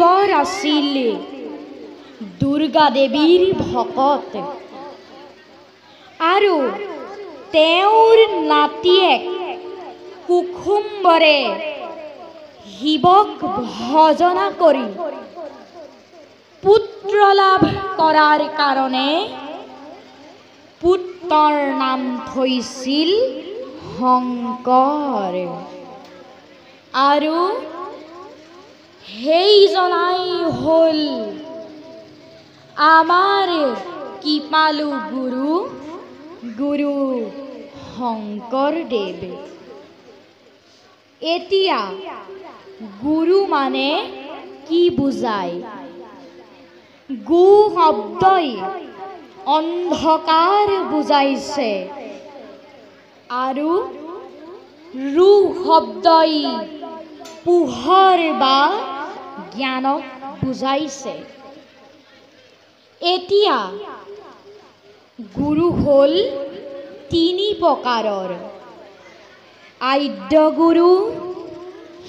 চন্দীবৰ আছিল দুৰ্গা দেৱীৰ ভকত। আৰু তেওঁৰ নাতিয়েক কুসুম্বৰে শিৱক ভজনা কৰি পুত্ৰ লাভ কৰাৰ কাৰণে পুত্ৰৰ নাম থৈছিল শংকৰ আৰু সেইজনাই হ'ল আমাৰ কৃপালু গুৰু গুৰু শংকৰদেৱ এতিয়া গুৰু মানে কি বুজায় গু শব্দই অন্ধকাৰ বুজাইছে আৰু ৰু শব্দই পোহৰ বা জ্ঞানক বুজাইছে। এতিয়া গুৰু হ'ল তিনি প্ৰকাৰৰ। আদ্যগুৰু,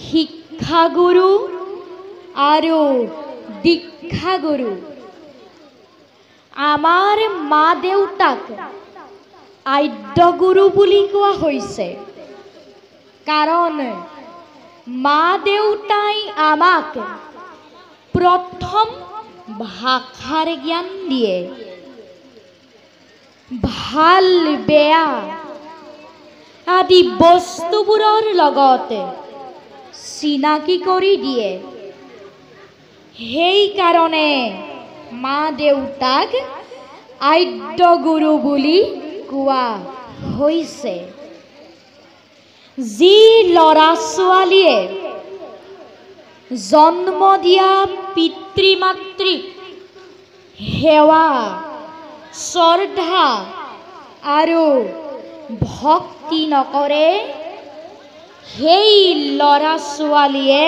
শিক্ষাগুৰু আৰু দীক্ষাগুৰু। আমাৰ মা দেউতাক আদ্যগুৰু বুলি কোৱা হৈছে। কাৰণ মা দেউতাই আমাক প্ৰথম ভাষাৰ জ্ঞান দিয়ে। ভালো বেয়া আদি বস্তুবোৰৰ লগত চিনাকি কৰি দিয়ে। সেইকাৰণে মা দেউতাক আদ্যগুৰু বুলি কোৱা হৈছে। যি ল'ৰা ছোৱালীয়ে জন্ম দিয়া পিতৃ মাতৃক সেৱা, শ্ৰদ্ধা আৰু ভক্তি নকৰে, সেই ল'ৰা ছোৱালীয়ে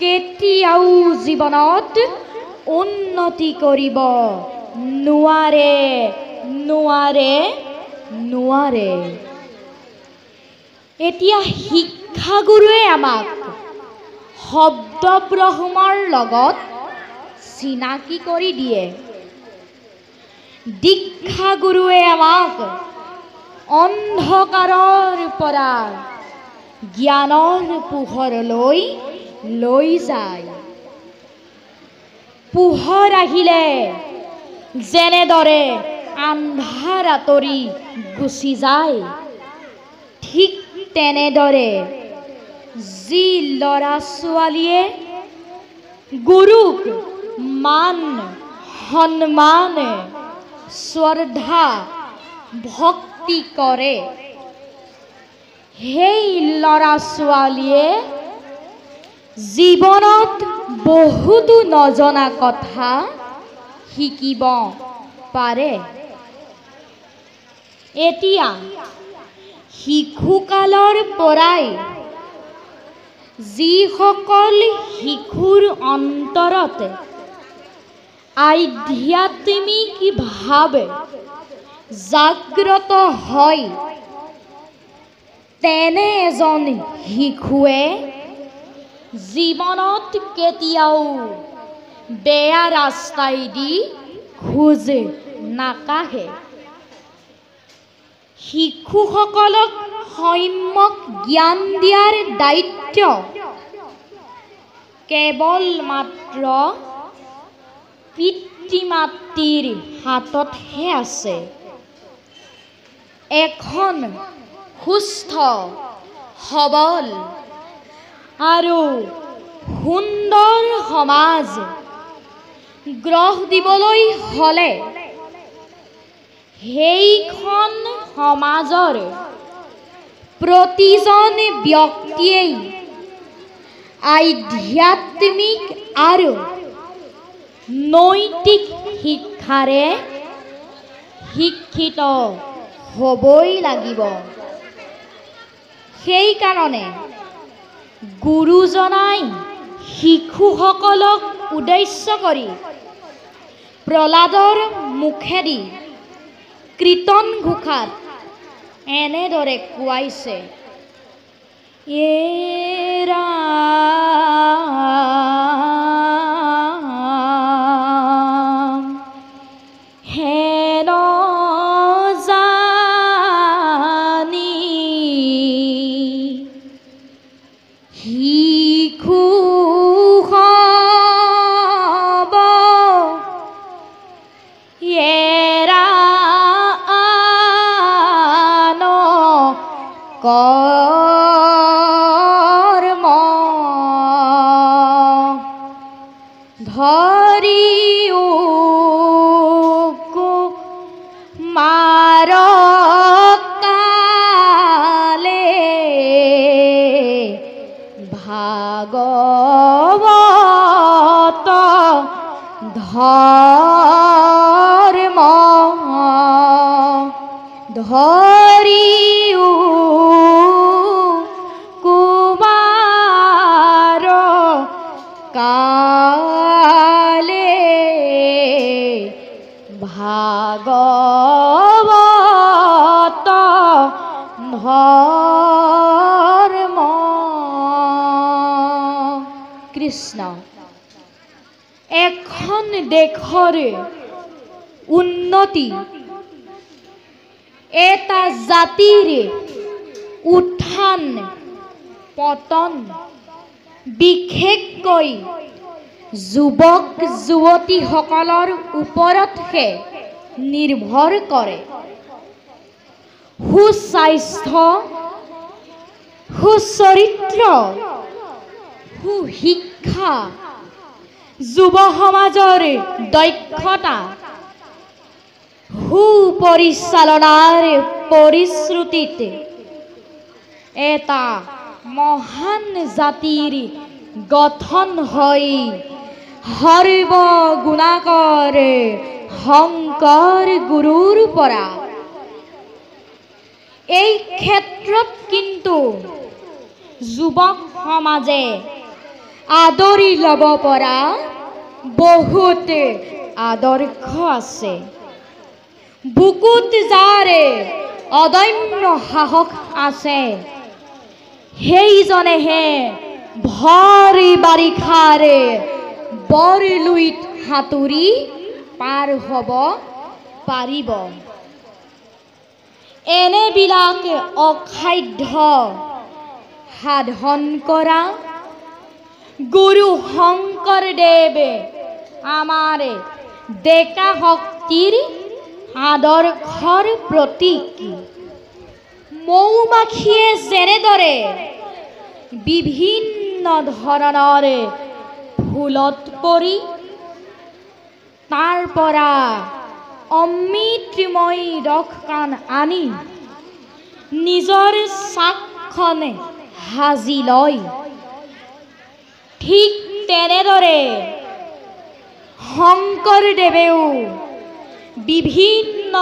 কেতিয়াও জীৱনত উন্নতি কৰিব নোৱাৰে নোৱাৰে নোৱাৰে। এতিয়া শিক্ষাগুৰুৱে আমাক শব্দ ব্ৰহ্মৰ লগত চিনাকি কৰি দিয়ে। দীক্ষাগুৰুৱে আমাক অন্ধকাৰৰ পৰা জ্ঞানৰ পোহৰলৈ লৈ যায়। পোহৰ আহিলে যেনেদৰে আন্ধাৰ আঁতৰি গুচি যায় ঠিক তেনেদৰে যি ল'ৰা ছোৱালীয়ে গুৰুক মান, সন্মান, শ্ৰদ্ধা, ভক্তি কৰে। সেই ল'ৰা ছোৱালীয়ে জীৱনত বহুতো নজনা কথা শিকিব পাৰে। এতিয়া শিশুকালৰ পৰাই যিসকল শিশুৰ অন্তৰত আধ্যাত্মিক ভাৱ জাগ্ৰত হয় তেনে এজন শিশুৱে জীৱনত কেতিয়াও বেয়া ৰাস্তাইদি খোজ নাকাঢ়ে। শিশুসকলক সম্যক জ্ঞান দিয়াৰ দায়িত্ব। কেৱল মাত্ৰ পিতৃ মাতৃৰ হাততহে আছে। এখন সুস্থ, সবল আৰু সুন্দৰ সমাজ গ্ৰহ দিবলৈ হ'লে সেইখন সমাজৰ প্ৰতিজন ব্যক্তিয়েই আধ্যাত্মিক আৰু নৈতিক শিক্ষাৰে শিক্ষিত হ'বই লাগিব। সেইকাৰণে গুৰুজনাই শিশুসকলক উদ্দেশ্য কৰি প্ৰহ্লাদৰ মুখেদি কীৰ্তন ঘোষাত। এনেদৰে কোৱাইছে এরা হেন Oh. কৃষ্ণ। এখন দেশৰ উন্নতি। এটা জাতিৰ উত্থান, পতন বিশেষকৈ যুৱক যুৱতীসকলৰ ওপৰতহে নিৰ্ভৰ কৰে। সুস্বাস্থ্য, সুচৰিত্ৰ সুশিক্ষা যুৱ সমাজৰ দক্ষতা সুপৰিচালনাৰ পৰিশ্ৰুতিত এটা মহান জাতিৰ গঠন হৈ সৰ্বগুণাকৰ শংকৰ গুৰুৰ পৰা। এই ক্ষেত্ৰত কিন্তু যুৱক সমাজে আদৰি ল'ব পৰা বহুত আদৰ্শ আছে। বুকুত যাৰ অদম্য সাহস আছে সেইজনেহে ভৰ বাৰিষাৰ বৰলুইত সাঁতুৰি পাৰ হ'ব পাৰিব। এনেবিলাক অসাধ্য সাধন কৰা গুৰু শংকৰদেৱে আমাৰ ডেকা শক্তিৰ আদৰ্শৰ প্ৰতীক মৌমাখিয়ে যেনেদৰে বিভিন্ন ধৰণৰ ফুলত পৰি তাৰ পৰা অমৃতময় ৰসকান আনি নিজৰ চাকখন সাজি লয় ঠিক তেনেদৰে শংকৰদেৱেও বিভিন্ন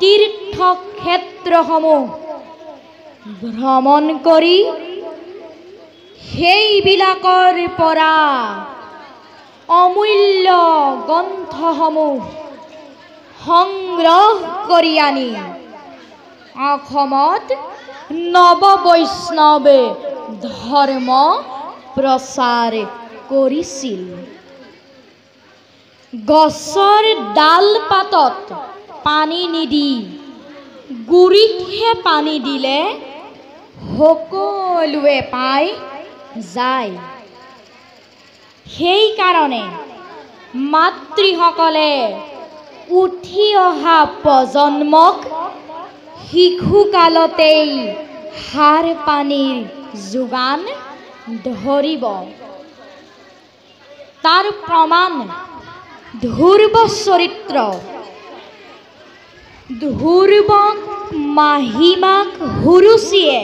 তীৰ্থক্ষেত্ৰসমূহ ভ্ৰমণ কৰি সেইবিলাকৰ পৰা অমূল্য গ্ৰন্থসমূহ সংগ্ৰহ কৰি আনি অসমত নৱ বৈষ্ণৱ ধৰ্ম প্ৰচাৰ কৰিছিল গছৰ ডাল পাতত পানী নিদি, গুৰিতহে পানী দিলে সকলোৱে পাই যায়। সেইকাৰণে মাতৃসকলে উঠি অহা প্ৰজন্মক শিশুকালতেই সাৰ পানীৰ যোগান ধৰিব তাৰ প্ৰমাণ ধ্ৰুৱ চৰিত্ৰ ধ্ৰুৱক মাহীমাক হুৰুচিয়ে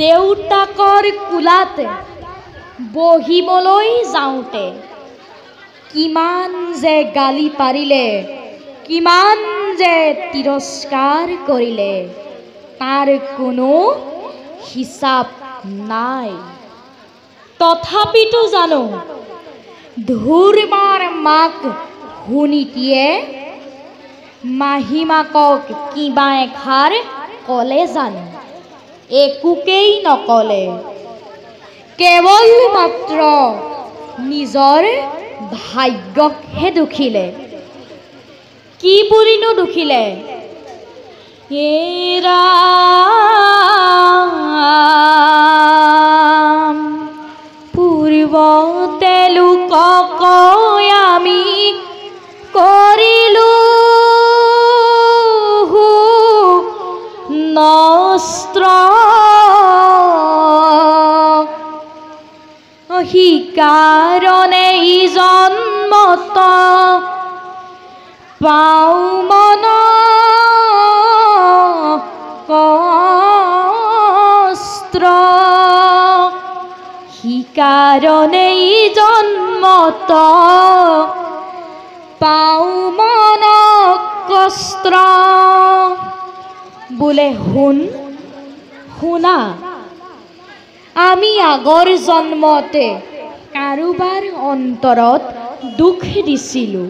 দেউতাকৰ কোলাত বহিবলৈ যাওঁতে কিমান যে গালি পাৰিলে, কিমান যে তিৰস্কাৰ কৰিলে, তাৰ কোনো হিচাপ নাই। তথাপিতো জানো ধুৰমাৰ মাক শুনিতিয়ে মাহীমাকক কিবা এষাৰ ক'লে জানো, একোকেই নকলে। কেৱল মাত্ৰ নিজৰ ভাগ্যকহে দুখিলে। কি বুলিনো দুখিলে? এৰা পূৰ্বতে লোকক আমি কৰিলো নস্ত্ৰ সিকাৰণে ই জন্মত। পাওঁ মন। কস্ত্ৰ সিকাৰণে ই জন্মত পাও মন কস্ত্ৰ বোলে শুন শুনা আমি আগৰ জন্মতে কাৰোবাৰ অন্তৰত দুখ দিছিলোঁ।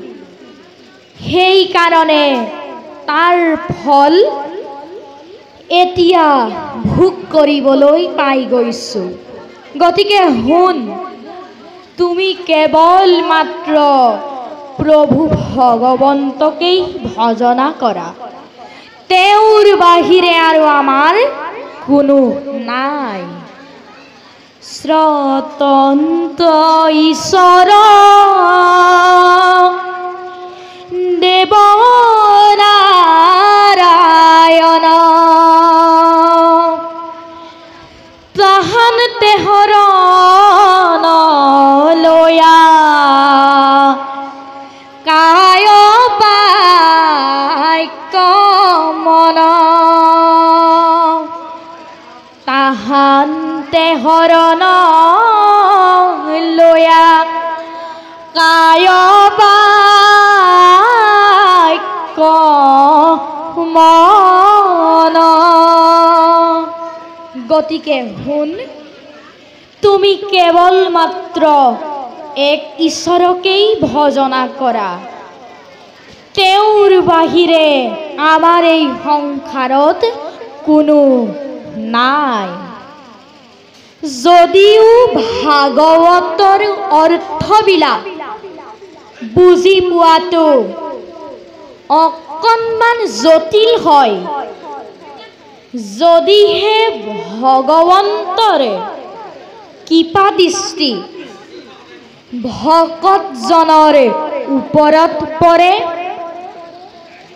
সেইকাৰণে তাৰ ফল এতিয়া ভোগ কৰিবলৈ পাই গৈছোঁ। গতিকে শুন, তুমি কেৱল মাত্ৰ প্ৰভু ভগৱন্তকেই ভজনা কৰা। তেওঁৰ বাহিৰে আৰু আমাৰ কোনো নাই। স্ৰতন্ত ঈশ্বৰ। দেৱ নাৰায়ণ তাহান তেহৰ লয়া কায় বাক্য মন। তাহান্তে হৰণ লয়া কায় বাক্য গতিকে শুন, তুমি কেৱল মাত্ৰ এক ঈশ্বৰকেই ভজনা কৰা। তেওঁৰ বাহিৰে আমাৰ এই সংসাৰত কোনো নাই। যদিও ভাগৱতৰ অৰ্থবিলাক বুজি পোৱাটো অকণমান জটিল হয় যদিহে ভগৱন্তৰে কৃপা দৃষ্টি ভকতজনৰ ওপৰত পৰে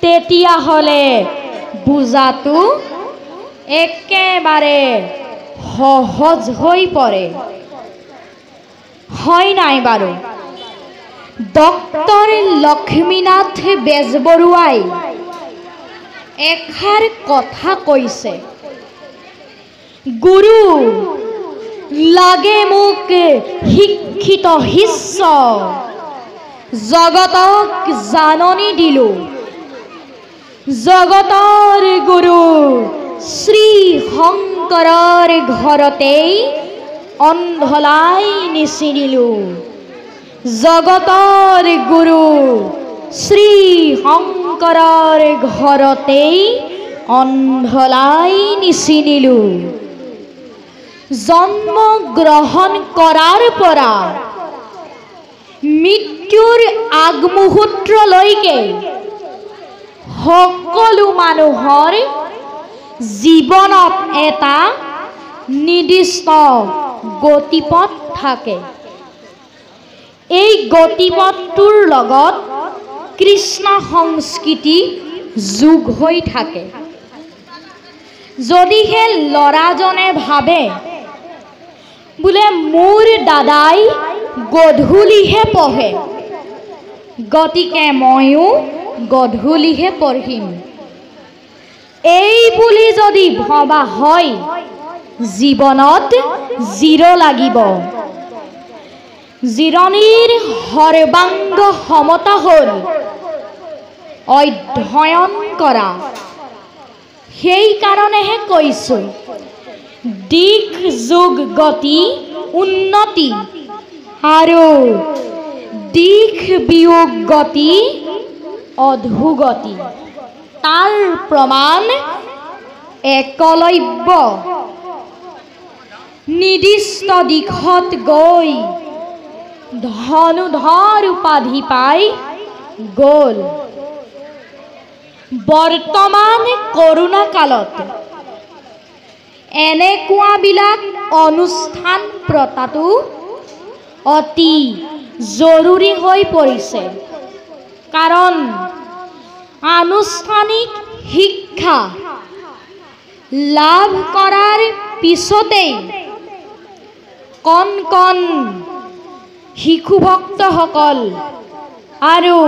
তেতিয়াহ'লে বুজাটো একেবাৰে সহজ হৈ পৰে। হয় নাই বাৰু? ডক্টৰ লক্ষ্মীনাথ বেজবৰুৱাই এষাৰ কথা কৈছে, গুৰু, লাগে মোক শিক্ষিত শিষ্য। জগতক জাননী দিলোঁ। জগতৰ গুৰু শ্ৰী শংকৰৰ ঘৰতেই অন্ধলাই নিচিনিলোঁ। জগতৰ গুৰু শংকৰৰ ঘৰতেই অন্ধলাই নিচিনিলোঁ জন্ম গ্ৰহণ কৰাৰ পৰা মৃত্যুৰ আগমুহূৰ্তলৈকে সকলো মানুহৰ জীৱনত এটা নিৰ্দিষ্ট গতিপথ থাকে। এই গতিপথটোৰ লগত কৃষ্ণ সংস্কৃতি যোগ হৈ থাকে। যদিহে ল'ৰাজনে ভাবে, বোলে মোৰ দাদাই গধূলিহে পঢ়ে, গতিকে ময়ো গধূলিহে পঢ়িম। এই বুলি যদি ভবা হয়, জীৱনত জিৰ' লাগিব। জিৰণিৰ সৰ্বাংগ সমতা হ'ল অধ্যয়ন কৰা। সেইকাৰণেহে কৈছোঁ, দিশ, যোগ, গতি, উন্নতি আৰু দিশ, বিয়োগ, গতি, অধোগতি। তাৰ প্ৰমাণ একলব্য। নিৰ্দিষ্ট দিশত গৈ ধনুধৰ উপাধি পাই গ'ল। বৰ্তমান কৰোণা কালত এনেকুৱাবিলাক অনুষ্ঠান প্ৰথাটো অতি জৰুৰী হৈ পৰিছে। কাৰণ আনুষ্ঠানিক শিক্ষা লাভ কৰাৰ পিছতেই কণ কণ শিশু ভক্তসকল আৰু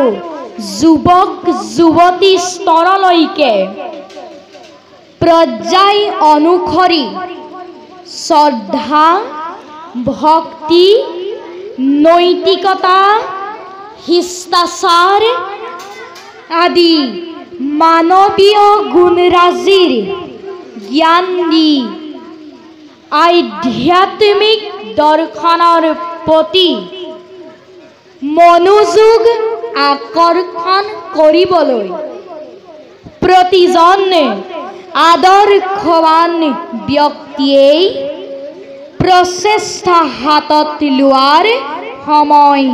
যুৱক যুৱতী স্তৰলৈকে পৰ্যায় অনুসৰি শ্ৰদ্ধা, ভক্তি, নৈতিকতা, শিষ্টাচাৰ আদি মানৱীয় গুণৰাজিৰ জ্ঞান দি আধ্যাত্মিক দৰ্শনৰ প্ৰতি মনোযোগ আকৰ্ষণ কৰিবলৈ। প্ৰতিজন আদৰ্শৱান ব্যক্তিয়েই প্ৰচেষ্টা হাতত লোৱাৰ সময়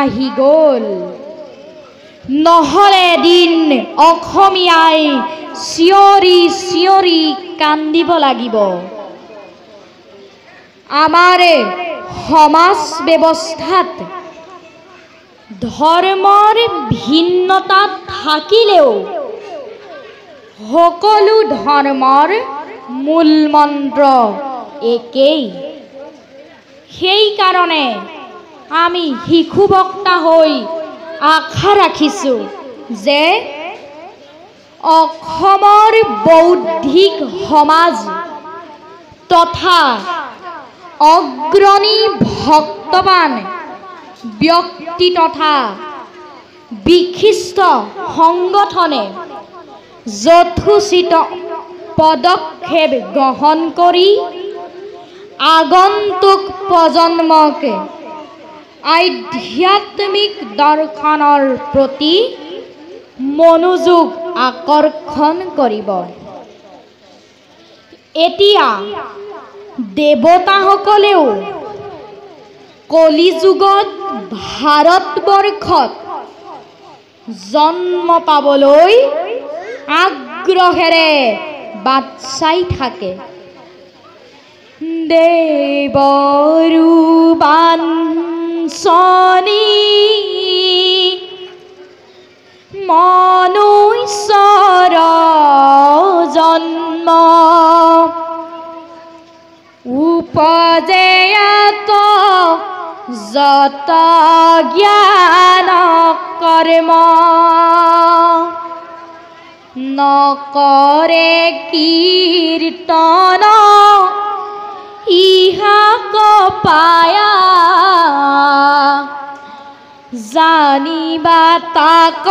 আহি গ'ল। নহ'লে এদিন অসমীয়াই চিঞৰি চিঞৰি কান্দিব লাগিব। আমাৰ সমাজ ব্যৱস্থাত ধৰ্মৰ ভিন্নতা থাকিলেও সকলো ধৰ্মৰ মূল মন্ত্ৰ একেই সেইকাৰণে আমি শিশু বক্তা হৈ আশা ৰাখিছোঁ যে অসমৰ বৌদ্ধিক সমাজ তথা অগ্ৰণী ভক্তবান ব্যক্তি তথা বিশিষ্ট সংগঠনে যথোচিত পদক্ষেপ গ্ৰহণ কৰি আগন্তুক প্ৰজন্মক আধ্যাত্মিক দৰ্শনৰ প্ৰতি মনোযোগ আকৰ্ষণ কৰিব। এতিয়া দেৱতাসকলেও কলিযুগত ভাৰতবৰ্ষত জন্ম পাবলৈ আগ্ৰহেৰে বাট চাই থাকে। দেৱৰু বাঞ্চনী মনুষ্যৰ জন্ম। উপজেয়াত যত জ্ঞান কৰ্ম নকৰে কীৰ্তন ইহাক পায়া জানিবা তাক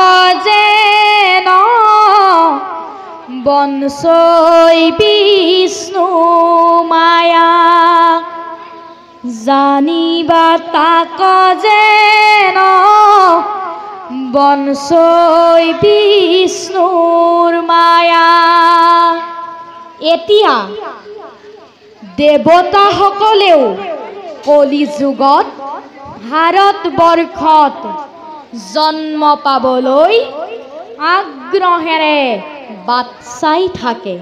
যেন বনচৈ বিষ্ণু মায়া। জানিবা তাক যেন বনচৈ বিষ্ণুৰ মায়া। এতিয়া দেৱতাসকলেও কলিযুগত ভাৰতবৰ্ষত জন্ম পাবলৈ আগ্ৰহেৰে বাট চাই থাকে।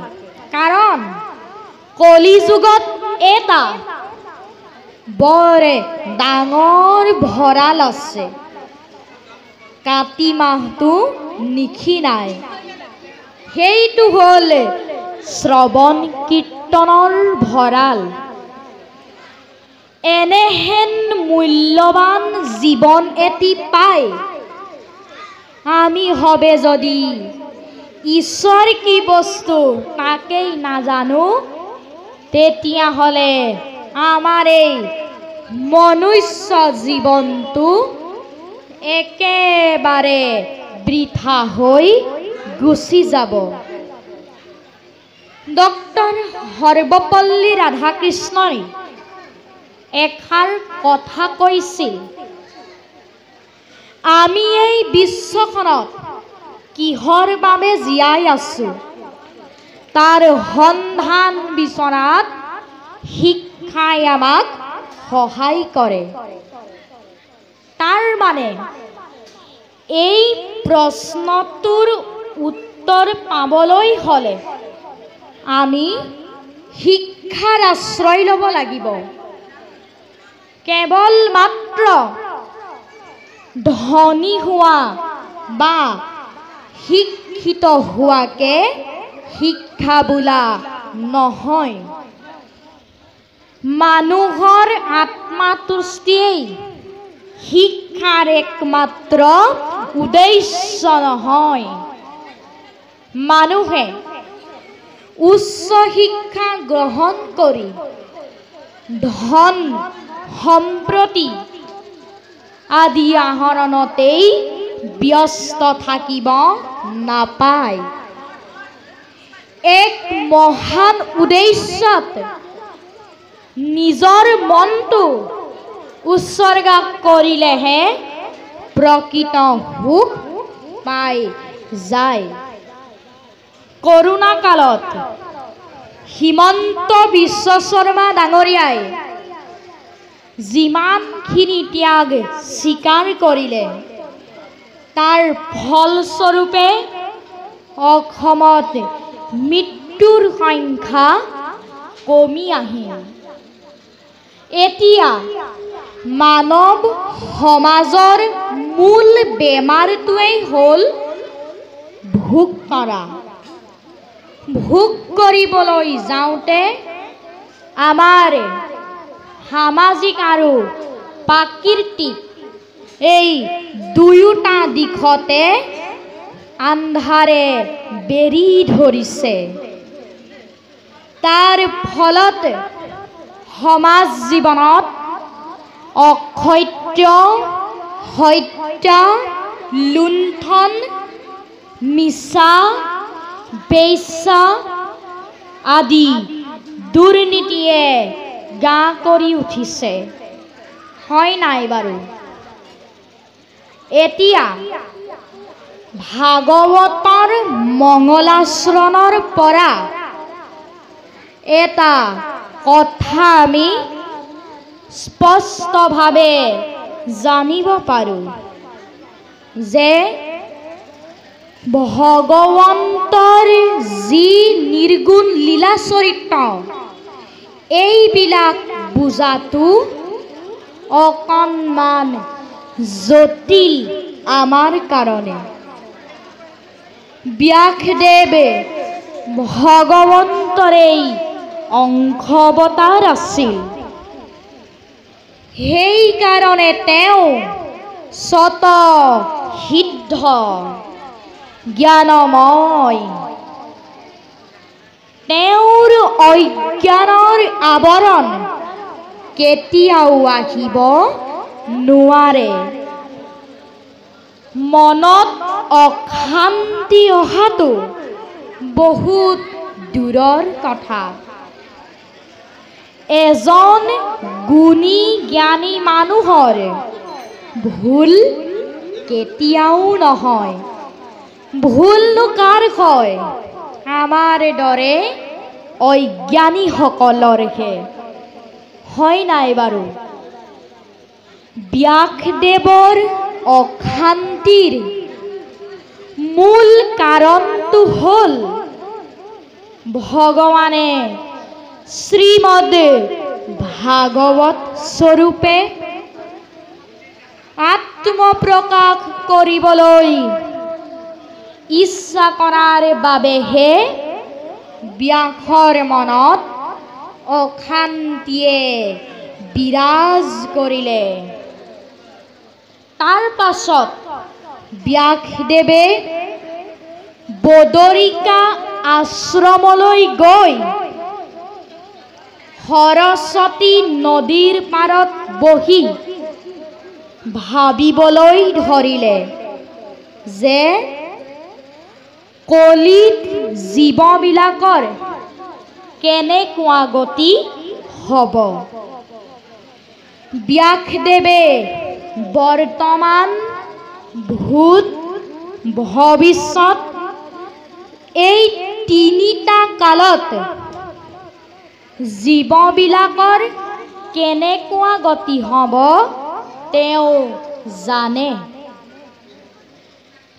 কাৰণ কলিযুগত এটা বৰ ডাঙৰ ভঁৰাল আছে। কাতি মাহটো নিশিনাই সেইটো হ'ল শ্ৰৱণ কীৰ্তনৰ ভঁৰাল। এনেহেন মূল্যৱান জীৱন এটি পাই। আমি হবে যদি ঈশ্বৰ কি বস্তু তাকেই নাজানো, তেতিয়াহ'লে আমাৰ এই মনুষ্য জীৱনটো একেবাৰে বৃথা হৈ গুচি যাব। ডক্টৰ সৰ্বপল্লী ৰাধাকৃষ্ণই এষাৰ কথা কৈছিল, আমি এই বিশ্বখনত কিহৰ বাবে জীয়াই আছো, তাৰ সন্ধান বিচৰাত শিক্ষা শিক্ষাই আমাক সহায় কৰে তাৰ মানে এই প্ৰশ্নটোৰ উত্তৰ পাবলৈ হ'লে আমি শিক্ষাৰ আশ্ৰয় ল'ব লাগিব। কেৱল মাত্ৰ ধনী হোৱা বা শিক্ষিত হোৱাকে শিক্ষা বোলা নহয়। মানুহৰ আত্মাতুষ্টিয়েই শিক্ষাৰ একমাত্ৰ উদ্দেশ্য নহয়। মানুহে উচ্চ শিক্ষা গ্ৰহণ কৰি ধন সম্প্ৰতি আদি আহৰণতেই ব্যস্ত থাকিব নাপায়। এক মহান উদ্দেশ্যত নিজৰ মনটো উৎসৰ্গা কৰিলেহে প্ৰকৃত সুখ পাই যায়। কৰোণা কালত হিমন্ত বিশ্ব শৰ্মা ডাঙৰীয়াই যিমানখিনি ত্যাগ স্বীকাৰ কৰিলে, তাৰ ফলস্বৰূপে অসমত মৃত্যুৰ সংখ্যা কমি আহিল এতিয়া মানৱ সমাজৰ মূল বেমাৰটোৱেই হ'ল ভোগ কৰা। ভোগ কৰিবলৈ যাওঁতে আমাৰ সামাজিক আৰু প্ৰাকৃতিক এই দুয়োটা দিশতে আন্ধাৰে বেৰি ধৰিছে। তাৰ ফলত সমাজ জীৱনত অসত্য হত্যা, লুণ্ঠন, মিছা বেশ্যা আদি দুৰ্নীতিয়ে গা কৰি উঠিছে। হয় নাই বাৰু? এতিয়া ভাগৱতৰ মংগলাচৰণৰ পৰা এটা কথা আমি স্পষ্টভাৱে জানিব পাৰোঁ যে ভগৱন্তৰ যি নিৰ্গুণ লীলা চৰিত্ৰ, এইবিলাক বুজাটো অকণমান জটিল আমাৰ কাৰণে। ব্যাসদেৱে ভগৱন্তৰেই অংশৱতাৰ আছিল সেইকাৰণে তেওঁ স্বত সিদ্ধ, জ্ঞানময়। তেওঁৰ অজ্ঞানৰ আৱৰণ কেতিয়াও আহিব নোৱাৰে। মনত অশান্তি অহাটো বহুত দূৰৰ কথা। এজন গুণী জ্ঞানী মানুহৰ ভুল কেতিয়াও নহয়। ভুলনো কাৰ হয়। আমাৰ দৰে অজ্ঞানীসকলৰহে। হয় নাই বাৰু? ব্যাসদেৱৰ অশান্তিৰ মূল কাৰণটো হ'ল ভগৱানে শ্ৰীমদ ভাগৱত স্বৰূপে আত্মপ্ৰকাশ কৰিবলৈ ইচ্ছা কৰাৰ বাবেহে ব্যাসৰ মনত অশান্তিয়ে বিৰাজ কৰিলে তাৰ পাছত ব্যাসদেৱে বদৰিকা আশ্ৰমলৈ গৈ সৰস্বতী নদীৰ পাৰত বহি ভাবিবলৈ ধৰিলে যে কলিত জীৱবিলাকৰ কেনেকুৱা গতি হ'ব? ব্যাসদেৱে বৰ্তমান ভূত ভৱিষ্যত এই তিনিটা কালত জীৱবিলাকৰ কেনেকুৱা গতি হ'ব তেওঁ জানে।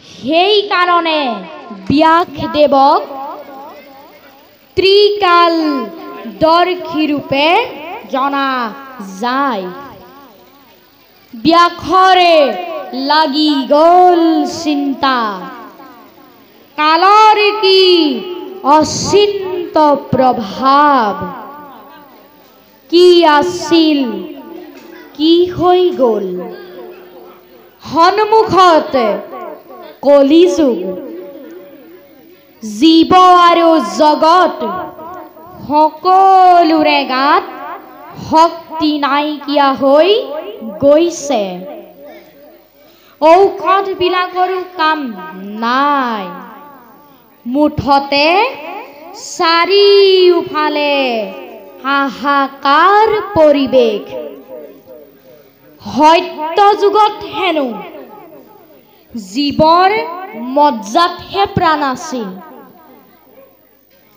সেইকাৰণে ব্যাসদেৱক ত্ৰিকাল দৰ্শীৰূপে জনা যায়। ব্যাসৰে লাগি গ'ল চিন্তা। কালৰ কি অচিন্ত প্ৰভাৱ? কি আছিল? কি হৈ গ'ল? সন্মুখত কলিযুগ। জীৱ আৰু জগত সকলোৰে গাত শক্তি নাইকিয়া হৈ গৈছে। ঔষধবিলাকৰো কাম নাই। মুঠতে চাৰিওফালে হাহাকাৰ পৰিৱেশ। সত্য যুগত হেনো, জীৱৰ মজ্জাতহে প্ৰাণ আছিল।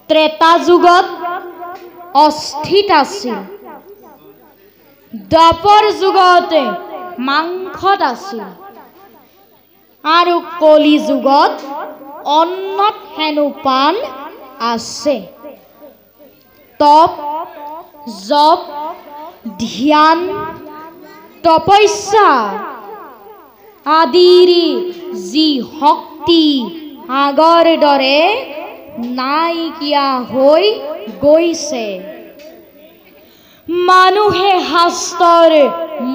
ত্ৰেতা যুগত অস্থিত আছিল। দ্বাপৰ যুগতে মাংসত আছিল। আৰু কলি যুগত অন্নত হেনো পাণ আছে। তপ জপ, ধ্যান, তপস্যা আদিৰ যি শক্তি আগৰ দৰে নাইকিয়া হৈ গৈছে। মানুহে শাস্ত্ৰৰ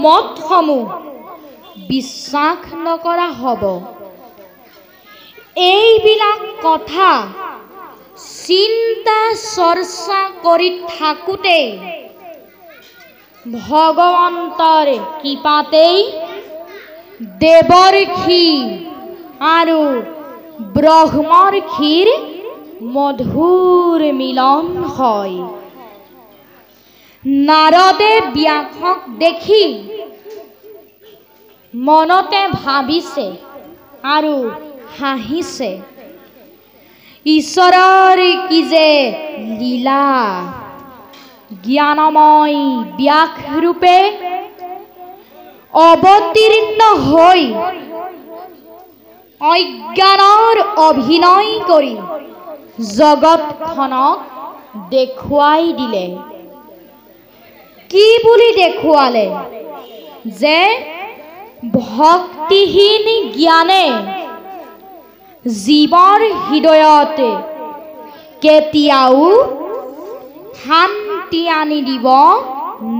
মতসমূহ বিশ্বাস নকৰা হ'ব। এইবিলাক কথা চিন্তা চৰ্চা কৰি থাকোঁতেই ভগৱন্তৰ কৃপাতেই দেৱৰ্ষি আৰু ব্ৰহ্মৰ্ষিৰ মধুৰ মিলন হয়। নাৰদে ব্যাসক দেখি মনতে ভাবিছে আৰু হাঁহিছে। ঈশ্বৰৰ কি যে লীলা? জ্ঞানময় ব্যাসৰূপে অৱতীৰ্ণ হৈ অজ্ঞানৰ অভিনয় কৰি জগতখনক দেখুৱাই দিলে। কি বুলি দেখুৱালে? যে ভক্তিহীন জ্ঞানে জীৱৰ হৃদয়ত কেতিয়াও শান্তি আনি দিব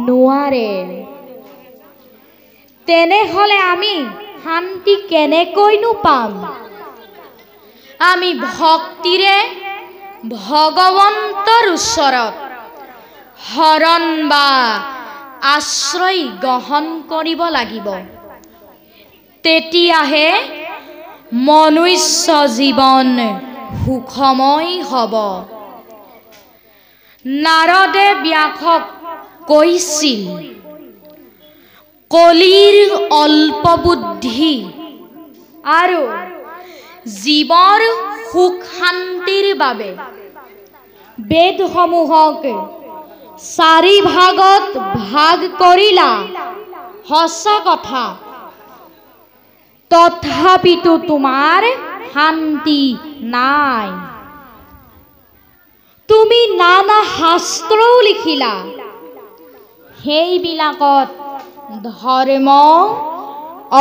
নোৱাৰে। তেনেহ'লে আমি শান্তি কেনেকৈনো পাম? আমি ভক্তিৰে ভগৱন্তৰ ওচৰত শৰণ বা আশ্ৰয় গ্ৰহণ কৰিব লাগিব। তেতিয়াহে মনুষ্য জীৱন সুখময় হ'ব। নাৰদে ব্যাসক কৈছিল, কলিৰ অল্প বুদ্ধি আৰু জীৱৰ সুখ শান্তিৰ বাবে বেদসমূহক চাৰি ভাগত ভাগ কৰিলা সঁচা কথা। তথাপিতো তোমাৰ শান্তি নাই। তুমি নানা শাস্ত্ৰও লিখিলা। সেইবিলাকত ধৰ্ম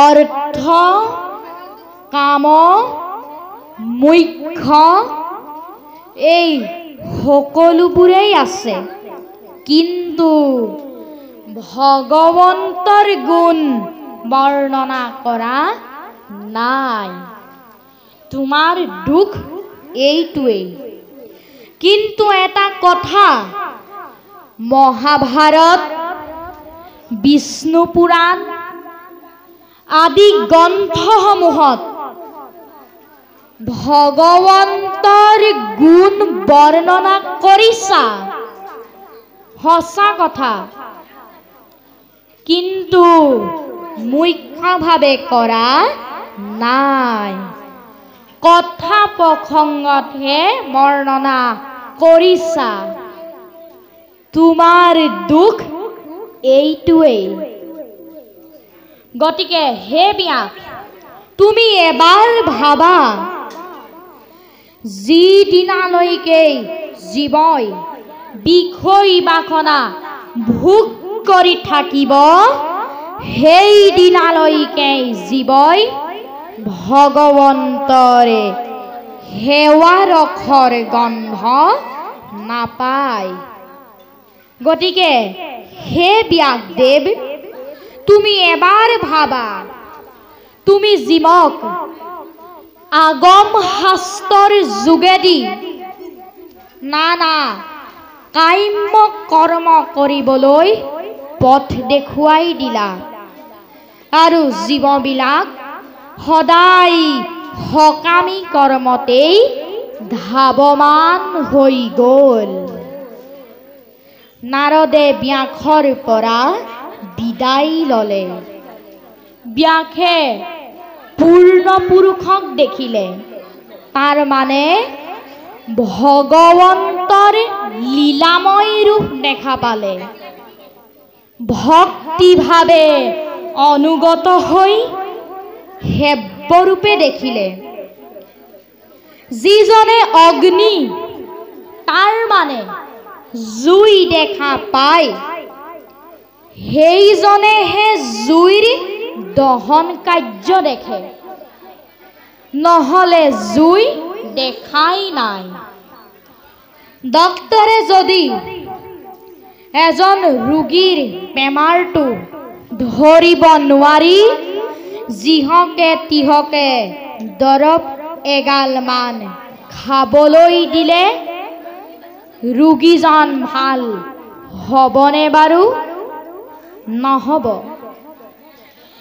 অৰ্থ কাম, মুখ্য, এই সকলোবোৰেই আছে। কিন্তু ভগৱন্তৰ গুণ বৰ্ণনা কৰা নাই। তোমাৰ দুখ এইটোৱেই কিন্তু এটা কথা মহাভাৰত বিষ্ণু পুৰাণ আদি গ্ৰন্থসমূহত ভগৱন্তৰ গুণ বৰ্ণনা কৰিছা। সঁচা কথা। কিন্তু মুখ্যভাৱে কৰা নাই। কথা প্ৰসংগতহে বৰ্ণনা কৰিছা। তোমাৰ দুখ এইটোৱেই গতিকে হে ব্যাস তুমি এবাৰ ভাবা, যিদিনালৈকে জীৱই বিষয় বাসনা ভোগ কৰি থাকিব, সেইদিনালৈকে জীৱই ভগৱন্তৰে সেৱাৰসৰ গন্ধ নাপায়। গতিকে হে ব্যাসদেৱ তুমি এবাৰ ভাবা, তুমি জীৱক আগম শাস্ত্ৰৰ যোগেদি নানা কাম্য কৰ্ম কৰিবলৈ পথ দেখুৱাই দিলা আৰু জীৱবিলাক সদায় সকামী কৰ্মতেই ধাৱমান হৈ গ'ল। নাৰদে ব্যাসৰ পৰা বিদায় ল'লে। ব্যাসে পূৰ্ণ পুৰুষক দেখিলে। তাৰ মানে ভগৱন্তৰ লীলাময় ৰূপ দেখা পালে। ভক্তিভাৱে অনুগত হৈ সেব্যৰূপে দেখিলে। যিজনে অগ্নি, তাৰ মানে জুই দেখা পায় সেইজনেহে জুইৰ দহন কাৰ্য দেখে। নহ'লে জুই দেখাই নাই। ডক্তৰে যদি এজন ৰোগীৰ বেমাৰটো ধৰিব নোৱাৰি যিহকে তিহকে দৰৱ এগালমান খাবলৈ দিলে ৰোগীজন ভাল হ'বনে বাৰু? নহ'ব।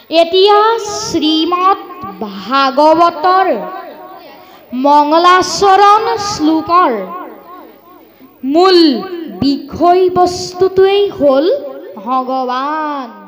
এতিয়া শ্ৰীমৎ ভাগৱতৰ মংগলাচৰণ শ্লোকৰ মূল বিষয়বস্তুটোৱেই হ'ল ভগৱান।